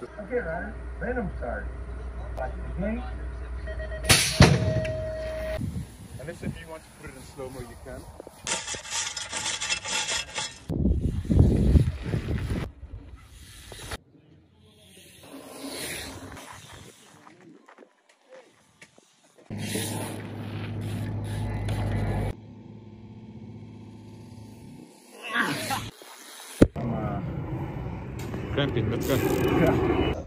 Okay, Ryder. Random start. Watch the gate. Unless if you want to put it in slow-mo, you can. Cramping, let's go. Yeah.